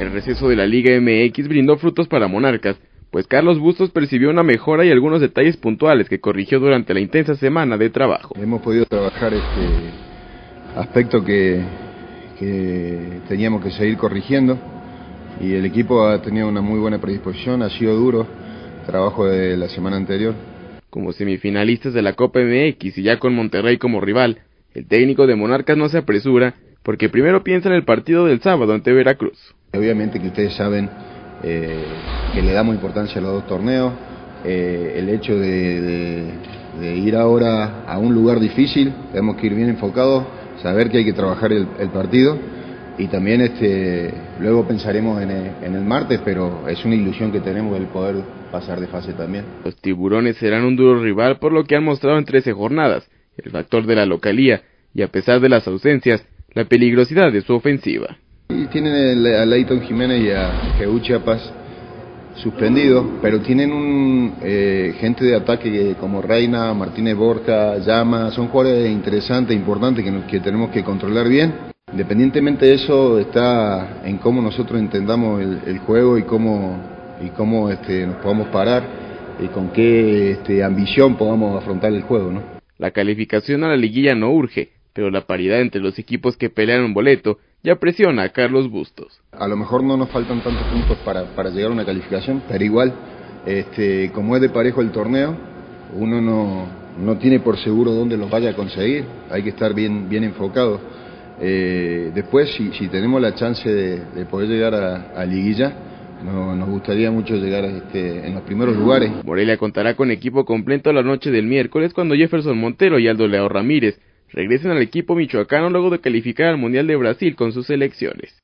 El receso de la Liga MX brindó frutos para Monarcas, pues Carlos Bustos percibió una mejora y algunos detalles puntuales que corrigió durante la intensa semana de trabajo. Hemos podido trabajar este aspecto que, que teníamos que seguir corrigiendo y el equipo ha tenido una muy buena predisposición, ha sido duro trabajo de la semana anterior. Como semifinalistas de la Copa MX y ya con Monterrey como rival, el técnico de Monarcas no se apresura porque primero piensa en el partido del sábado ante Veracruz. Obviamente que ustedes saben eh, que le damos importancia a los dos torneos, eh, el hecho de, ir ahora a un lugar difícil, tenemos que ir bien enfocados, saber que hay que trabajar el, partido y también este, luego pensaremos en el, en el, martes, pero es una ilusión que tenemos el poder pasar de fase también. Los tiburones serán un duro rival por lo que han mostrado en 13 jornadas, el factor de la localía y a pesar de las ausencias, la peligrosidad de su ofensiva. Tienen a Leighton Jiménez y a Jeú Chiapas suspendidos, pero tienen eh, gente de ataque como Reina, Martínez Borja, Llama, son jugadores interesantes, importantes que, tenemos que controlar bien. Independientemente de eso, está en cómo nosotros entendamos el, juego y cómo, y cómo este, nos podamos parar y con qué este, ambición podamos afrontar el juego. ¿no? La calificación a la liguilla no urge, pero la paridad entre los equipos que pelean un boleto ya presiona a Carlos Bustos. A lo mejor no nos faltan tantos puntos para, para llegar a una calificación, pero igual, este, como es de parejo el torneo, uno no, no tiene por seguro dónde los vaya a conseguir, hay que estar bien, bien enfocado. Eh, después, si, si, tenemos la chance de, poder llegar a, liguilla, nos gustaría mucho llegar este, en los primeros lugares. Morelia contará con equipo completo la noche del miércoles cuando Jefferson Montero y Aldo Leo Ramírez regresen al equipo michoacano luego de calificar al Mundial de Brasil con sus selecciones.